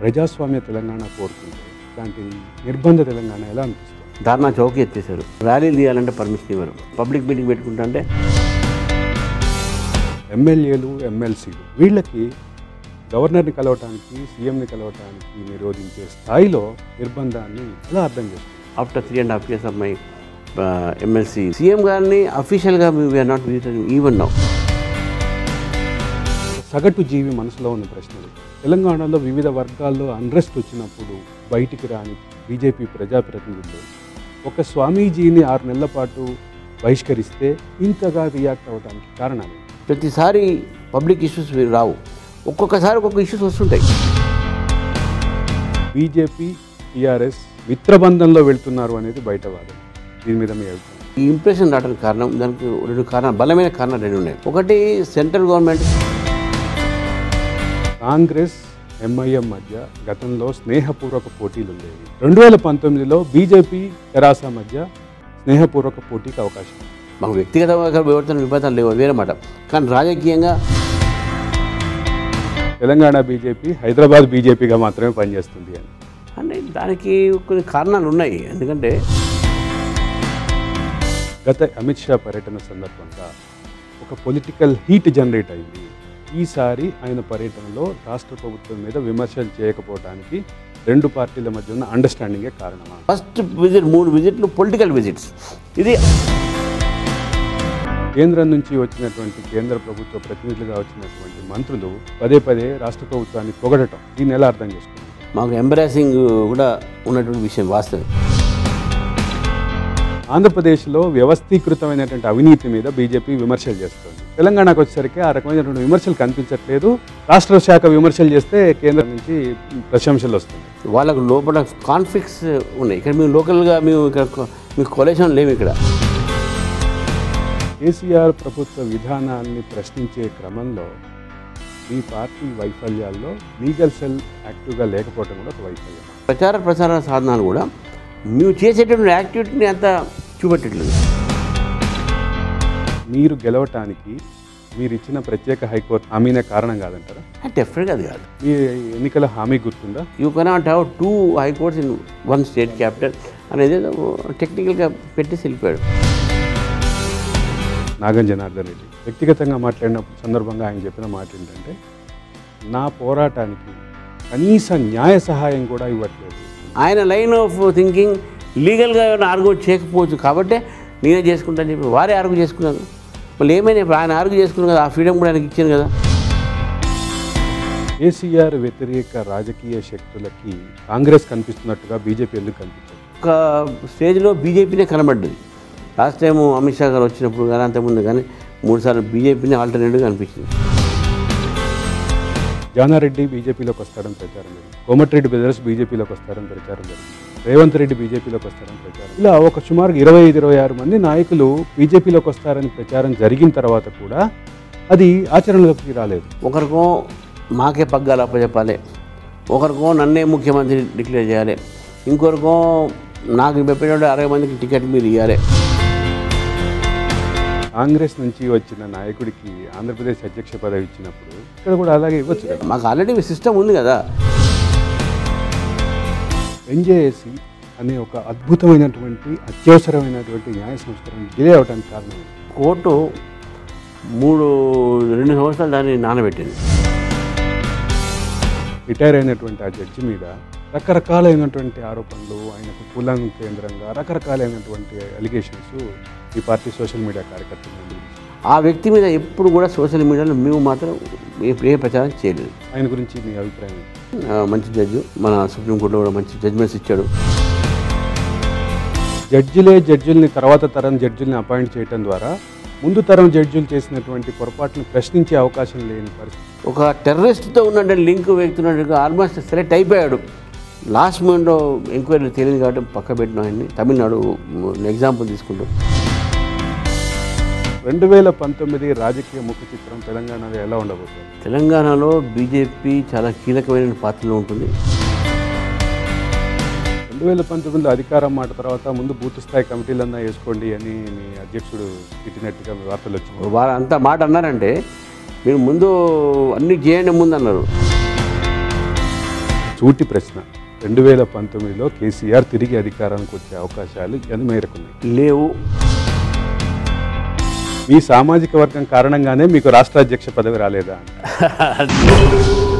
ప్రజాస్వామ్య తెలంగాణ కోరుకుంటే ఇలాంటి నిర్బంధ తెలంగాణ ఎలా అనిపిస్తుంది? ధర్నా చౌక ఎత్తేసారు ర్యాలీలు తీయాలంటే పర్మిషన్ ఇవ్వరు. పబ్లిక్ మీటింగ్ పెట్టుకుంటా అంటే ఎమ్మెల్యేలు ఎమ్మెల్సీలు వీళ్ళకి గవర్నర్ని కలవటానికి సీఎంని కలవటానికి నిరోధించే స్థాయిలో నిర్బంధాన్ని ఎలా అర్థం చేస్తుంది after three and half years of my MLC CM గారిని అఫీషియల్గా వీఆర్ నాట్ ఈవెన్ నౌ సగటు జీవి మనసులో ఉన్న ప్రశ్నలు. తెలంగాణలో వివిధ వర్గాల్లో అన్రెస్ట్ వచ్చినప్పుడు బయటికి రాని బీజేపీ ప్రజాప్రతినిధులు ఒక స్వామీజీని ఆరు నెలల పాటు బహిష్కరిస్తే ఇంతగా రియాక్ట్ అవ్వడానికి కారణాలు? ప్రతిసారి పబ్లిక్ ఇష్యూస్ రావు. ఒక్కొక్కసారి ఒక్కొక్క ఇష్యూస్ వస్తుంటాయి. బీజేపీ టీఆర్ఎస్ మిత్రబంధంలో వెళ్తున్నారు అనేది బయట వాదన దీని మీద మీ అభిప్రాయం? ఈ ఇంప్రెషన్ రావడానికి కారణం దానికి రెండు కారణాలు బలమైన కారణాలు రెండు ఉన్నాయి. ఒకటి సెంట్రల్ గవర్నమెంట్ కాంగ్రెస్ ఎంఐఎం మధ్య గతంలో స్నేహపూర్వక పోటీలు ఉండేవి. రెండు వేల పంతొమ్మిదిలో బీజేపీ తెరాస మధ్య స్నేహపూర్వక పోటీకి అవకాశం. మాకు వ్యక్తిగతంగా వివర్తన విభేదాలు లేవు వేరే మాట కానీ రాజకీయంగా తెలంగాణ బీజేపీ హైదరాబాద్ బీజేపీగా మాత్రమే పనిచేస్తుంది అని. అంటే దానికి కొన్ని కారణాలు ఉన్నాయి. ఎందుకంటే గత అమిత్ షా పర్యటన సందర్భంగా ఒక పొలిటికల్ హీట్ జనరేట్ అయింది. ఈసారి ఆయన పర్యటనలో రాష్ట్ర ప్రభుత్వం మీద విమర్శలు చేయకపోవడానికి రెండు పార్టీల మధ్య ఉన్న అండర్స్టాండింగే కారణమా? ఫస్ట్ విజిట్ మూడు విజిట్లు పొలిటికల్ విజిట్స్ ఇది కేంద్రం నుంచి వచ్చినటువంటి కేంద్ర ప్రభుత్వ ప్రతినిధులుగా వచ్చినటువంటి మంత్రులు పదే పదే రాష్ట్ర ప్రభుత్వాన్ని పొగడటం. దీన్ని ఎలా అర్థం చేసుకున్నారు మాకు ఎంబరాసింగ్ కూడా ఉన్నటువంటి విషయం వాస్తవం. ఆంధ్రప్రదేశ్లో వ్యవస్థీకృతమైనటువంటి అవినీతి మీద బీజేపీ విమర్శలు చేస్తుంది. తెలంగాణకు వచ్చేసరికి ఆ రకమైనటువంటి విమర్శలు కనిపించట్లేదు. రాష్ట్ర శాఖ విమర్శలు చేస్తే కేంద్రం నుంచి ప్రశంసలు వస్తున్నాయి. వాళ్ళకు లోపల కాన్ఫ్లిక్ట్స్ ఉన్నాయి. ఇక్కడ మేము లోకల్గా మేము ఇక్కడ మీకు కొలేషన్ లేవు ఇక్కడ. కేసీఆర్ ప్రభుత్వ విధానాన్ని ప్రశ్నించే క్రమంలో ఈ పార్టీ వైఫల్యాల్లో లీగల్ సెల్ యాక్టివ్గా లేకపోవడం కూడా ఒక వైఫల్యం. ప్రచార ప్రసార సాధనాలు కూడా మేము చేసేటువంటి యాక్టివిటీని అంత చూపెట్టట్లేదు. మీరు గెలవటానికి మీరు ఇచ్చిన ప్రత్యేక హైకోర్టు హామీనే కారణం కాదంటారా? డెఫినెట్గా అది కాదు. మీ ఎన్నికల హామీ గుర్తుందా? You cannot have two high courts in one state capital అనేది టెక్నికల్గా పెట్టేసి వెళ్ళిపోయాడు. నాగం జనార్దన్ రెడ్డి వ్యక్తిగతంగా మాట్లాడిన సందర్భంగా ఆయన చెప్పిన మాట ఏంటంటే నా పోరాటానికి కనీస న్యాయ సహాయం కూడా ఇవ్వట్లేదు. ఆయన లైన్ ఆఫ్ థింకింగ్ లీగల్గా ఏమైనా ఆర్గ్యూ చేయకపోవచ్చు కాబట్టి నేనే చేసుకుంటాను చెప్పి వారే ఆర్గ్యూ చేసుకున్నారు. మళ్ళీ ఏమైనా ఇప్పుడు ఆయన ఆర్గ్యూ చేసుకున్నారు కదా ఆ ఫ్రీడమ్ కూడా ఆయనకి ఇచ్చాను కదా. కేసీఆర్ వ్యతిరేక రాజకీయ శక్తులకి కాంగ్రెస్ కనిపిస్తున్నట్టుగా బీజేపీ ఎందుకు కనిపించదు? ఒక స్టేజ్లో బీజేపీనే కనబడ్డది. లాస్ట్ టైం అమిత్ షా గారు వచ్చినప్పుడు కానీ అంతకుముందు కానీ మూడుసార్లు బీజేపీనే ఆల్టర్నేటివ్గా అనిపించింది జానారెడ్డి బీజేపీలోకి వస్తారని ప్రచారం జరిగింది. కోమటిరెడ్డి బ్రదర్స్ బీజేపీలోకి వస్తారని ప్రచారం జరిగింది. రేవంత్ రెడ్డి బీజేపీలోకి వస్తారని ప్రచారం ఇలా ఒక సుమారు ఇరవై ఐదు ఇరవై ఆరు మంది నాయకులు బీజేపీలోకి వస్తారని ప్రచారం జరిగిన తర్వాత కూడా అది ఆచరణలోకి రాలేదు. ఒకరికో మాకే పగ్గాలు అప్పచెప్పాలి ఒకరికో నన్నే ముఖ్యమంత్రి డిక్లేర్ చేయాలి. ఇంకొకరికో నాకు పెట్టినట్టు అరవై మందికి టికెట్ మీరు ఇవ్వాలి కాంగ్రెస్ నుంచి వచ్చిన నాయకుడికి ఆంధ్రప్రదేశ్ అధ్యక్ష పదవి ఇచ్చినప్పుడు ఇక్కడ కూడా అలాగే ఇవ్వచ్చు కదా? మాకు ఆల్రెడీ సిస్టమ్ ఉంది కదా. ఎన్జేఏసి అనే ఒక అద్భుతమైనటువంటి అత్యవసరమైనటువంటి న్యాయ సంస్కరణ డిలే అవడానికి కారణం? కోర్టు మూడు రెండు సంవత్సరాలు దాన్ని నానబెట్టింది. రిటైర్ అయినటువంటి ఆ జడ్జి మీద రకరకాలైనటువంటి ఆరోపణలు ఆయనకు కులం కేంద్రంగా రకరకాలైనటువంటి అలిగేషన్స్ ఈ పార్టీ సోషల్ మీడియా కార్యకర్తల నుండి. ఆ వ్యక్తి మీద ఎప్పుడు కూడా సోషల్ మీడియాలో మేము మాత్రం ఏ ప్రచారం చేయలేదు. ఆయన గురించి మీ అభిప్రాయం మంచి జడ్జి మన సుప్రీంకోర్టులో కూడా మంచి జడ్జిమెంట్స్ ఇచ్చాడు. జడ్జిలే జడ్జిల్ని తర్వాత తరం జడ్జిల్ని అపాయింట్ చేయడం ద్వారా ముందు తరం జడ్జిలు చేసినటువంటి పొరపాటును ప్రశ్నించే అవకాశం లేని పరిస్థితి. ఒక టెర్రరిస్ట్తో ఉన్నట్టు లింక్ వ్యక్తున్నట్టుగా ఆల్మోస్ట్ సెలెక్ట్ అయిపోయాడు. లాస్ట్ మూమెంట్లో ఎంక్వైరీ తెలియదు కాబట్టి పక్క పెట్టిన ఆయన్ని. తమిళనాడు ఎగ్జాంపుల్ తీసుకుంటూ. రెండు వేల పంతొమ్మిది రాజకీయ ముఖ చిత్రం తెలంగాణలో ఎలా ఉండబోతుంది? తెలంగాణలో బీజేపీ చాలా కీలకమైన పాత్రలో ఉంటుంది. రెండు వేల పంతొమ్మిదిలో అధికారం మాట తర్వాత ముందు బూత్ స్థాయి కమిటీలన్నా వేసుకోండి అని మీ అధ్యక్షుడు తిట్టినట్టుగా వార్తలు వచ్చింది వారు అంత మాట అన్నారంటే మీరు ముందు అన్ని చేయండి ముందు అన్నారు. సూటి ప్రశ్న. రెండు వేల పంతొమ్మిదిలో కేసీఆర్ తిరిగి అధికారానికి వచ్చే అవకాశాలు ఎంత మేరకున్నాయి లేవు. మీ సామాజిక వర్గం కారణంగానే మీకు రాష్ట్ర అధ్యక్ష పదవి రాలేదా?